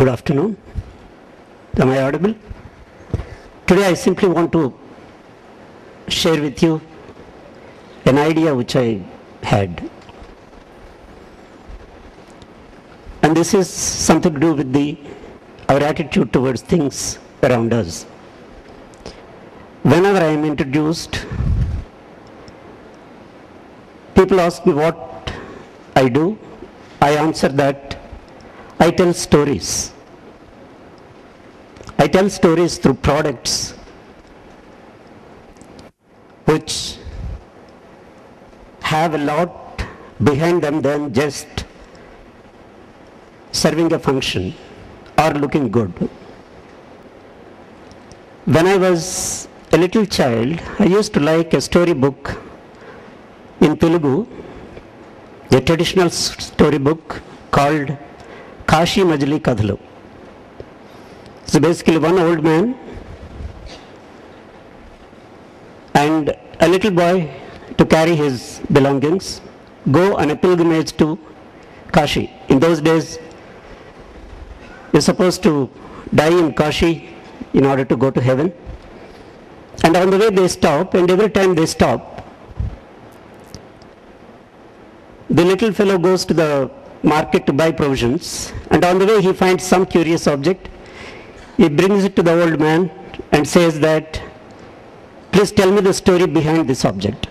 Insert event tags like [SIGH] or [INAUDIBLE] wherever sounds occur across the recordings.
Good afternoon. Am I audible? Today I simply want to share with you an idea which I had. And this is something to do with the our attitude towards things around us. Whenever I am introduced, people ask me what I do. I answer that I tell stories. I tell stories through products which have a lot behind them than just serving a function or looking good. When I was a little child, I used to like a storybook in Telugu, a traditional storybook called Kashi Majli Kadhalu. So basically one old man and a little boy to carry his belongings go on a pilgrimage to Kashi. In those days, you're supposed to die in Kashi in order to go to heaven. And on the way they stop, and every time they stop, the little fellow goes to the market to buy provisions, and on the way he finds some curious object. He brings it to the old man and says that, please tell me the story behind this object.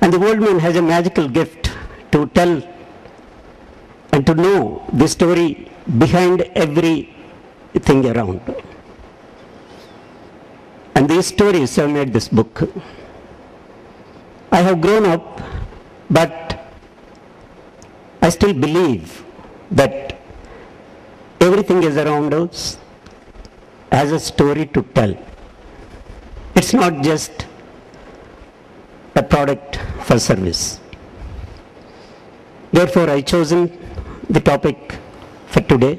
And the old man has a magical gift to tell and to know the story behind everything around. And these stories have made this book. I have grown up, but I still believe that everything is around us has a story to tell. It's not just a product for service. Therefore, I chosen the topic for today.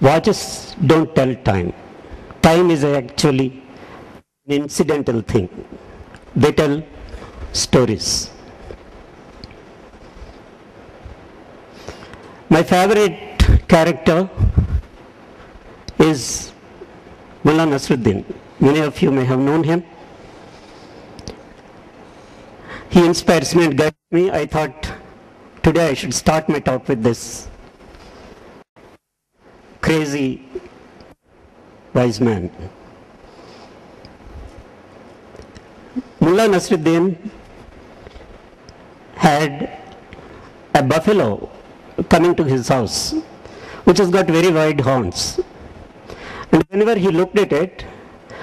Watches don't tell time. Time is actually an incidental thing. They tell stories. My favorite character is Mullah Nasruddin. Many of you may have known him. He inspires me and guides me. I thought today I should start my talk with this crazy wise man. Mullah Nasruddin had a buffalo coming to his house, which has got very wide horns. And whenever he looked at it,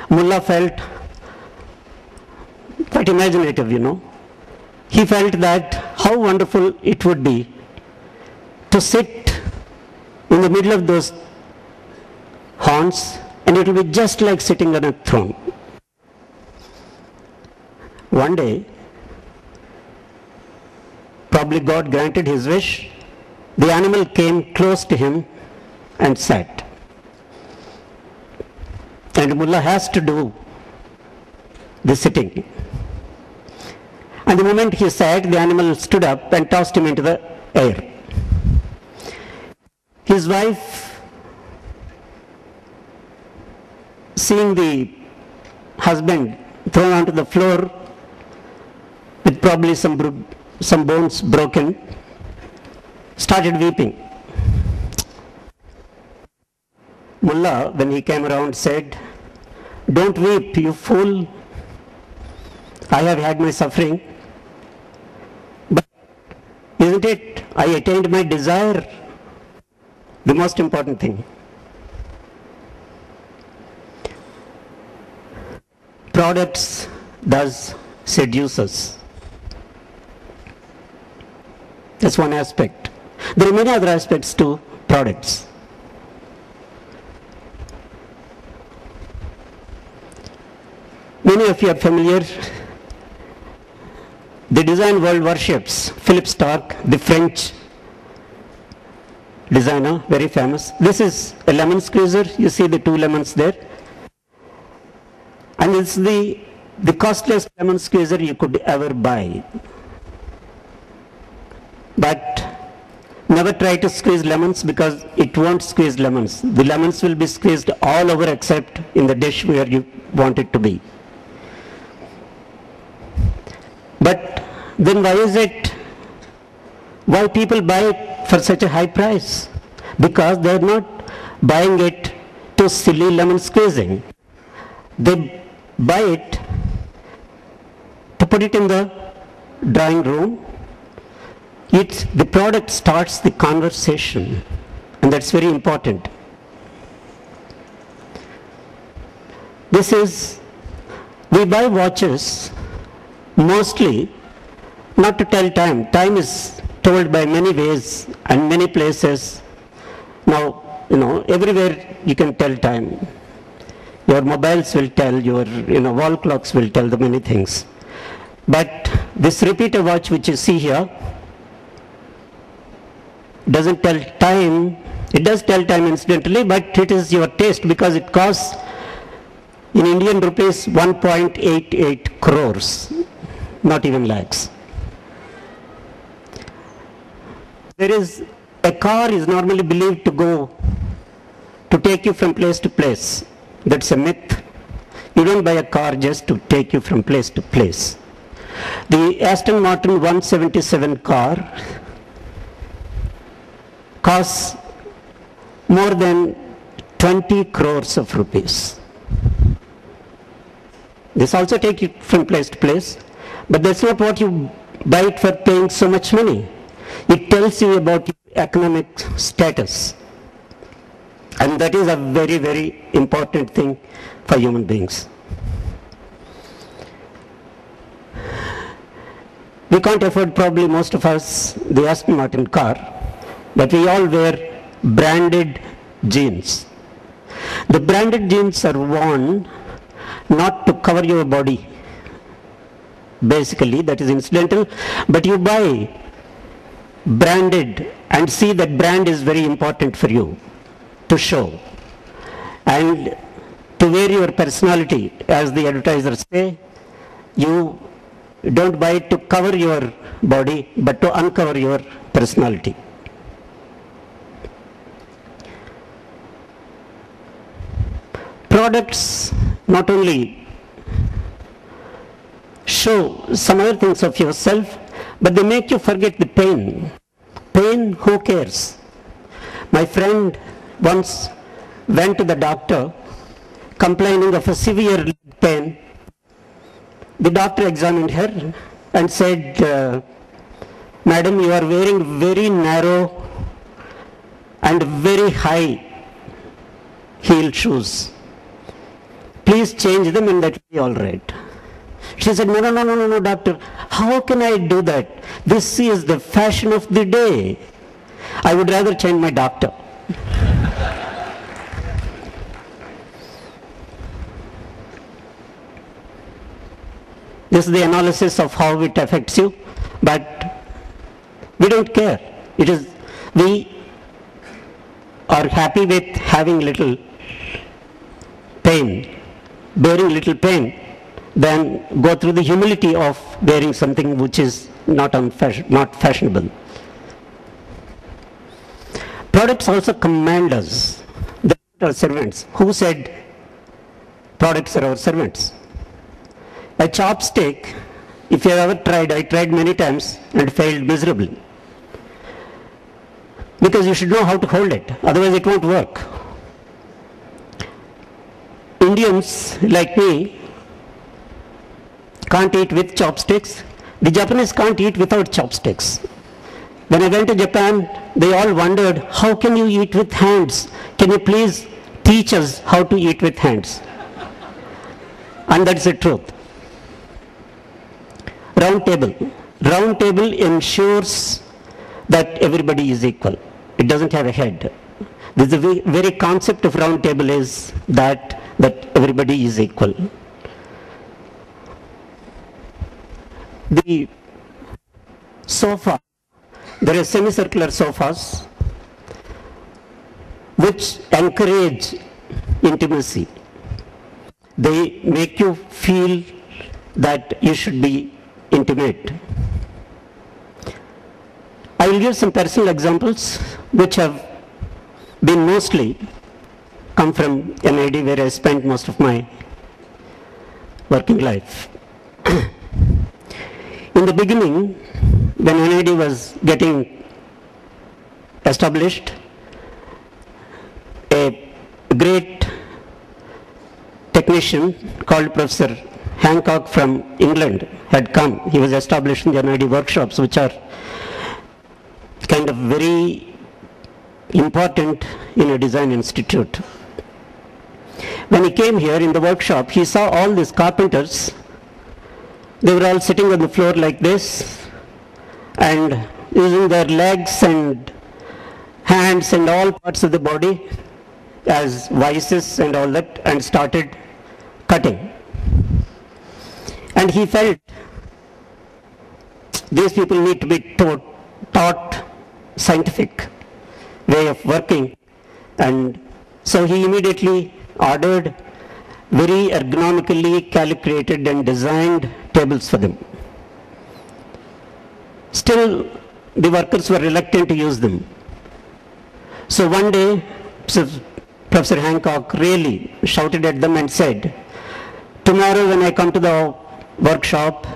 Mullah felt quite imaginative, you know. He felt that how wonderful it would be to sit in the middle of those horns and it will be just like sitting on a throne. One day, probably God granted his wish, the animal came close to him and sat. And Mullah has to do the sitting. And the moment he sat, the animal stood up and tossed him into the air. His wife, seeing the husband thrown onto the floor with probably some, some bones broken, started weeping. Mullah, when he came around, said, Don't weep, you fool. I have had my suffering. But isn't it, I attained my desire, the most important thing. Products does seduce us. That's one aspect. There are many other aspects to products. Many of you are familiar. The design world worships Philip Starck, the French designer, very famous. This is a lemon squeezer. You see the two lemons there. And it's the, the costliest lemon squeezer you could ever buy. But Never try to squeeze lemons because it won't squeeze lemons. The lemons will be squeezed all over except in the dish where you want it to be. But then why is it, why people buy it for such a high price? Because they're not buying it to silly lemon squeezing. They buy it to put it in the drawing room. It's, the product starts the conversation, and that's very important. This is, we buy watches mostly not to tell time. Time is told by many ways and many places. Now, you know, everywhere you can tell time. Your mobiles will tell, your you know, wall clocks will tell the many things. But this repeater watch which you see here doesn't tell time. It does tell time incidentally, but it is your taste because it costs in Indian rupees 1.88 crores, not even lakhs. There is a car is normally believed to go to take you from place to place. That's a myth. You don't buy a car just to take you from place to place. The Aston Martin 177 car costs more than 20 crores of rupees. This also take you from place to place, but that's not what you buy it for paying so much money. It tells you about your economic status. And that is a very, very important thing for human beings. We can't afford probably most of us the Aston Martin car, but we all wear branded jeans. The branded jeans are worn not to cover your body. Basically, that is incidental, but you buy branded and see that brand is very important for you to show. And to wear your personality, as the advertisers say, you don't buy it to cover your body, but to uncover your personality. Products not only show some other things of yourself, but they make you forget the pain. Pain, who cares? My friend once went to the doctor complaining of a severe pain. The doctor examined her and said, uh, Madam, you are wearing very narrow and very high heel shoes. Please change them and that will be all right. She said, no, no, no, no, no, no, doctor. How can I do that? This is the fashion of the day. I would rather change my doctor. [LAUGHS] this is the analysis of how it affects you, but we don't care. It is, we are happy with having little pain, bearing little pain, than go through the humility of bearing something which is not, unfashion, not fashionable. Products also command us. They are servants. Who said products are our servants? A chopstick, if you have ever tried, I tried many times and failed miserably. Because you should know how to hold it, otherwise it won't work. Indians like me can't eat with chopsticks. The Japanese can't eat without chopsticks. When I went to Japan, they all wondered, how can you eat with hands? Can you please teach us how to eat with hands? And that's the truth. Round table. Round table ensures that everybody is equal. It doesn't have a head. The very concept of round table is that, that everybody is equal. The sofa, there are semicircular sofas which encourage intimacy. They make you feel that you should be intimate. I will give some personal examples which have been mostly come from NID where I spent most of my working life. [CLEARS THROAT] In the beginning, when NID was getting established, a great technician called Professor Hancock from England had come. He was establishing the NID workshops, which are kind of very important in a design institute. When he came here in the workshop, he saw all these carpenters. They were all sitting on the floor like this and using their legs and hands and all parts of the body as vices and all that and started cutting. And he felt these people need to be taught, taught scientific way of working and so he immediately ordered very ergonomically calculated and designed tables for them. Still, the workers were reluctant to use them. So one day, Professor Hancock really shouted at them and said, tomorrow when I come to the workshop,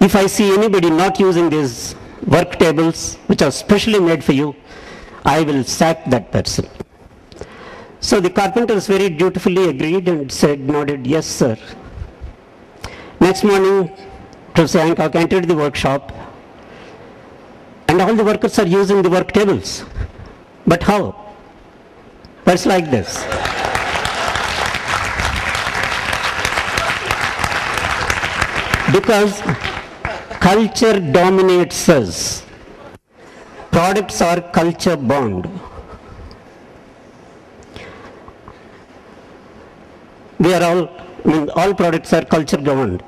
if I see anybody not using these work tables, which are specially made for you, I will sack that person. So the carpenters very dutifully agreed and said, nodded, yes, sir. Next morning, Professor Hancock entered the workshop and all the workers are using the work tables. But how? It's like this. Because culture dominates us. Products are culture bound. We are all, I mean, all products are culture governed.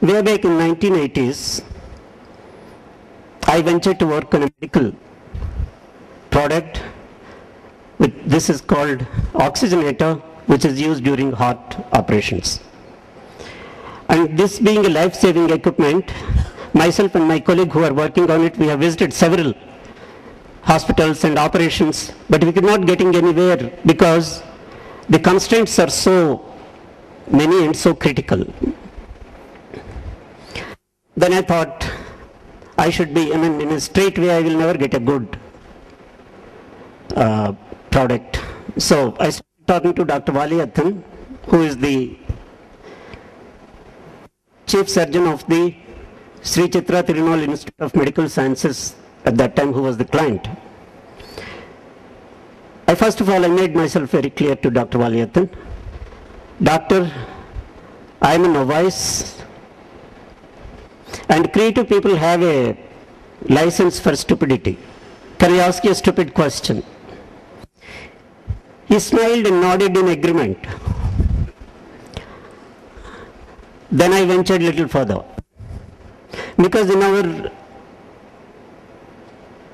Way back in 1980s, I ventured to work on a medical product. This is called oxygenator, which is used during heart operations. And this being a life-saving equipment, myself and my colleague who are working on it, we have visited several hospitals and operations, but we could not getting anywhere because the constraints are so many and so critical. Then I thought I should be, I mean, in a straight way I will never get a good uh, product. So I started talking to Dr. Valiathan, who is the chief surgeon of the Sri Chitra Tirunal Institute of Medical Sciences at that time who was the client. I first of all, I made myself very clear to Dr. Valiathan. Doctor, I am a novice and creative people have a license for stupidity. Can I ask you a stupid question? He smiled and nodded in agreement. Then I ventured a little further. Because in our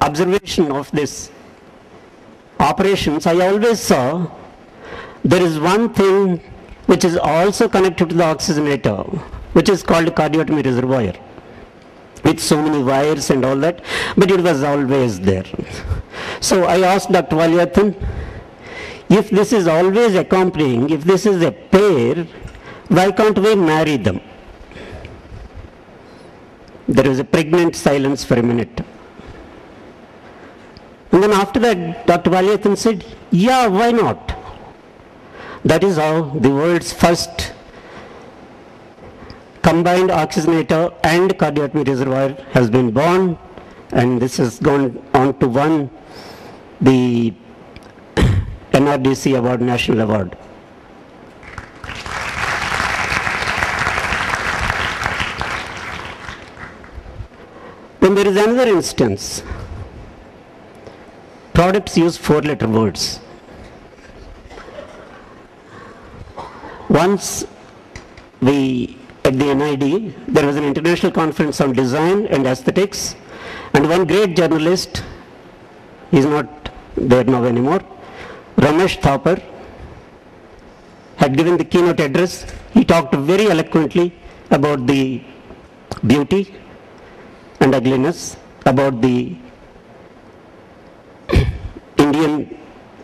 observation of this operations, I always saw there is one thing which is also connected to the oxygenator, which is called cardiotomy reservoir with so many wires and all that, but it was always there. So I asked Dr. Valiathan, if this is always accompanying, if this is a pair, why can't we marry them? There was a pregnant silence for a minute. And then after that, Dr. Valiathan said, yeah, why not? That is how the world's first combined oxygenator and cardiotomy reservoir has been born and this has gone on to win the [COUGHS] NRDC award, national award. Then there is another instance. Products use four letter words. Once we, at the NID, there was an international conference on design and aesthetics, and one great journalist, he's not there now anymore, Ramesh Thapar, had given the keynote address. He talked very eloquently about the beauty and ugliness, about the Indian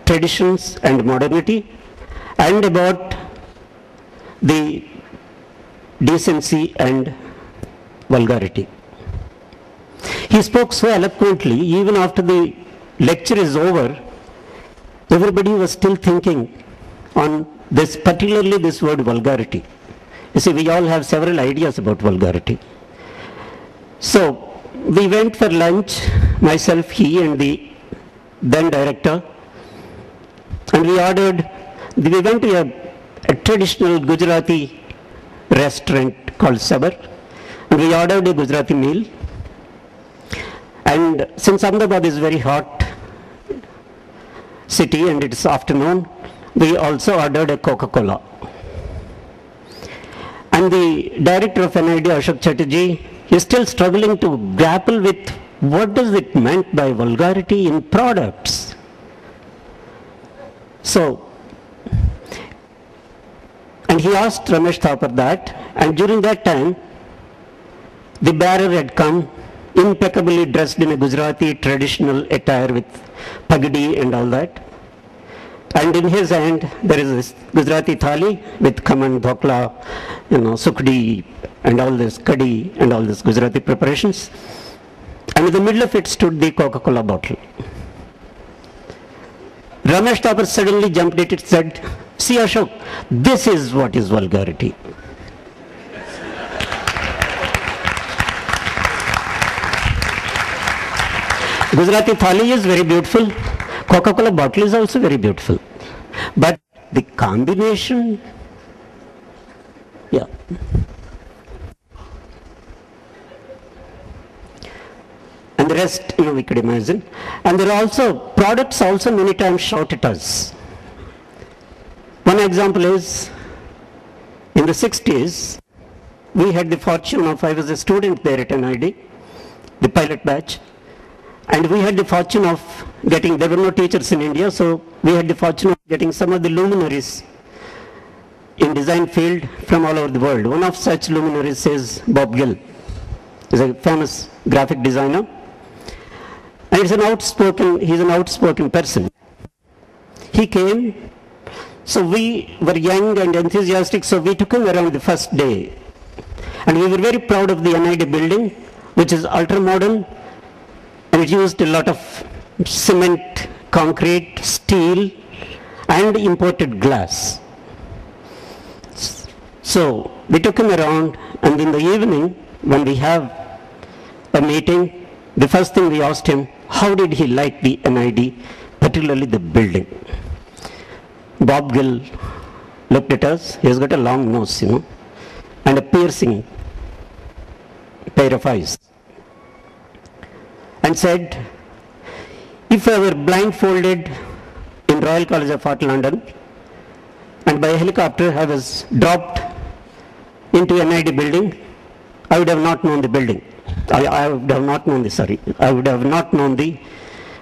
traditions and modernity, and about the decency and vulgarity. He spoke so eloquently, even after the lecture is over, everybody was still thinking on this, particularly this word vulgarity. You see, we all have several ideas about vulgarity. So, we went for lunch, myself, he, and the then director, and we ordered, we went to a, a traditional Gujarati restaurant called Sabar, and we ordered a Gujarati meal. And since Ahmedabad is very hot city and it's afternoon, we also ordered a Coca-Cola. And the director of NID, Ashok Chatterjee, is still struggling to grapple with what does it meant by vulgarity in products. So, and he asked Ramesh Thapar that, and during that time, the bearer had come impeccably dressed in a Gujarati traditional attire with pagadi and all that. And in his hand, there is this Gujarati thali with khaman, dhokla, you know, sukdi, and all this kadi, and all this Gujarati preparations. And in the middle of it stood the Coca-Cola bottle. Ramesh Thapar suddenly jumped at it and said, See Ashok, this is what is vulgarity. Gujarati thali is very beautiful. Coca-Cola bottle is also very beautiful. But the combination, yeah. The rest, you know, we could imagine. And there are also, products also many times shout at us. One example is, in the 60s, we had the fortune of, I was a student there at NID, the pilot batch, and we had the fortune of getting, there were no teachers in India, so we had the fortune of getting some of the luminaries in design field from all over the world. One of such luminaries is Bob Gill. He's a famous graphic designer. And he's an outspoken, he's an outspoken person. He came, so we were young and enthusiastic, so we took him around the first day. And we were very proud of the NID building, which is ultra modern, and it used a lot of cement, concrete, steel, and imported glass. So we took him around, and in the evening, when we have a meeting, the first thing we asked him, how did he like the NID, particularly the building? Bob Gill looked at us. He has got a long nose, you know, and a piercing pair of eyes and said, if I were blindfolded in Royal College of Art London and by helicopter I was dropped into NID building, I would have not known the building. I, I would have not known the, sorry, I would have not known the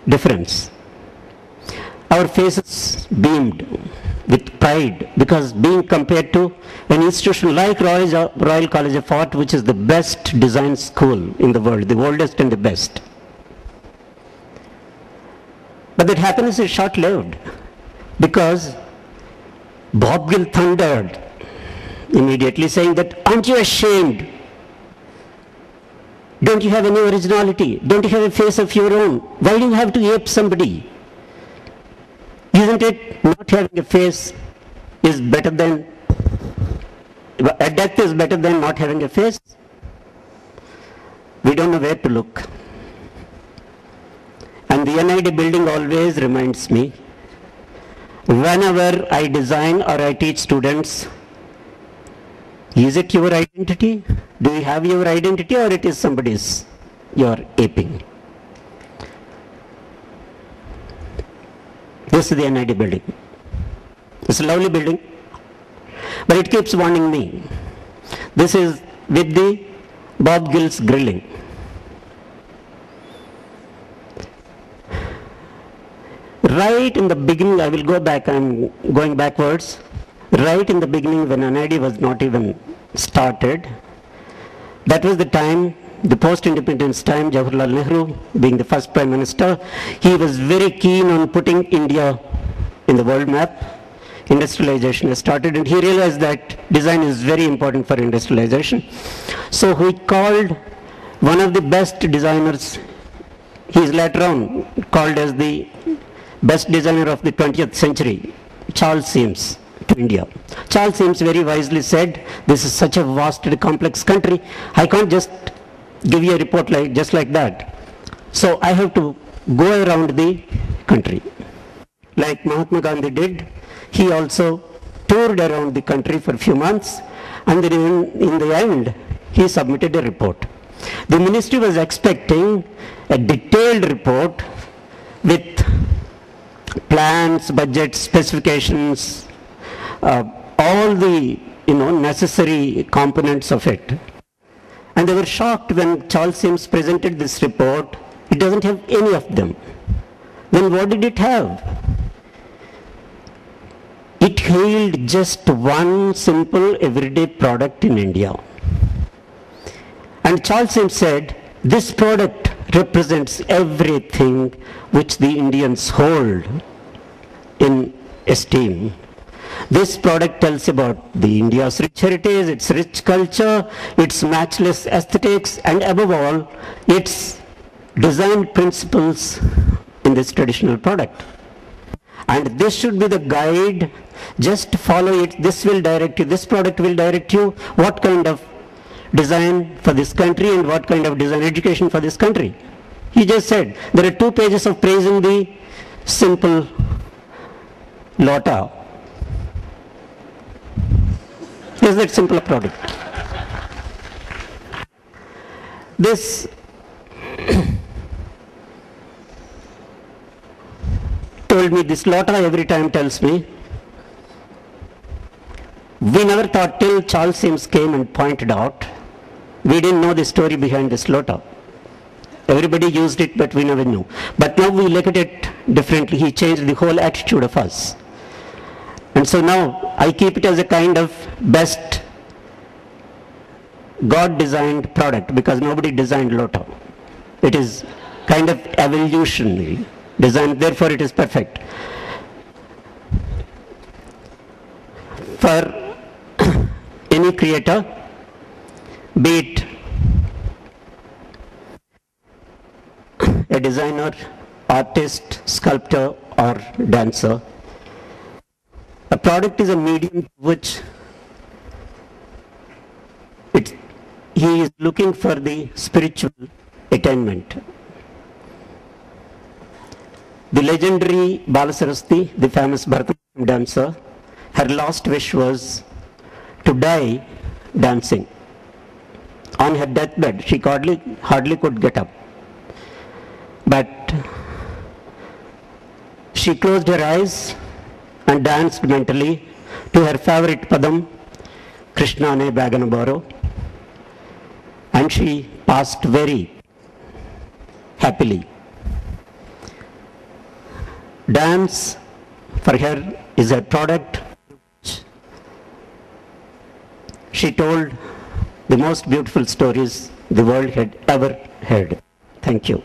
difference. Our faces beamed with pride because being compared to an institution like Royal, Royal College of Art, which is the best design school in the world, the oldest and the best. But that happiness is short-lived because Bob Gill thundered immediately saying that, aren't you ashamed? Don't you have any originality? Don't you have a face of your own? Why do you have to ape somebody? Isn't it not having a face is better than, a death is better than not having a face? We don't know where to look. And the NID building always reminds me, whenever I design or I teach students, is it your identity? Do you have your identity or it is somebody's you're aping? This is the NID building. It's a lovely building, but it keeps warning me. This is with the Bob Gill's grilling. Right in the beginning, I will go back, I'm going backwards. Right in the beginning when NID was not even started, that was the time the post-independence time, Jawaharlal Nehru being the first prime minister, he was very keen on putting India in the world map. Industrialization has started and he realized that design is very important for industrialization. So he called one of the best designers, he is later on called as the best designer of the 20th century, Charles Eames to India. Charles Eames very wisely said, this is such a vast and complex country, I can't just give you a report like just like that. So I have to go around the country. Like Mahatma Gandhi did, he also toured around the country for a few months and then in, in the end he submitted a report. The ministry was expecting a detailed report with plans, budgets, specifications, Uh, all the you know necessary components of it. And they were shocked when Charles Eames presented this report. It doesn't have any of them. Then what did it have? It hailed just one simple everyday product in India. And Charles Eames said, this product represents everything which the Indians hold in esteem. This product tells about the India's rich heritage, its rich culture, its matchless aesthetics, and above all, its design principles in this traditional product. And this should be the guide, just follow it, this will direct you, this product will direct you, what kind of design for this country and what kind of design education for this country. He just said, there are two pages of praising the simple Lota. Is that simple product? This [COUGHS] told me this Lota every time tells me we never thought till Charles Eames came and pointed out we didn't know the story behind this Lota. Everybody used it, but we never knew. But now we look at it differently. He changed the whole attitude of us. And so now I keep it as a kind of best God designed product because nobody designed Lota. It is kind of evolutionary design, therefore it is perfect. For [COUGHS] any creator, be it [COUGHS] a designer, artist, sculptor, or dancer. A product is a medium which it, he is looking for the spiritual attainment. The legendary Balasaraswati, the famous Bharatanatyam dancer, her last wish was to die dancing. On her deathbed, she hardly, hardly could get up. But she closed her eyes and danced mentally to her favorite padam, Krishna ne Baganabaro. And she passed very happily. Dance for her is a product. She told the most beautiful stories the world had ever heard. Thank you.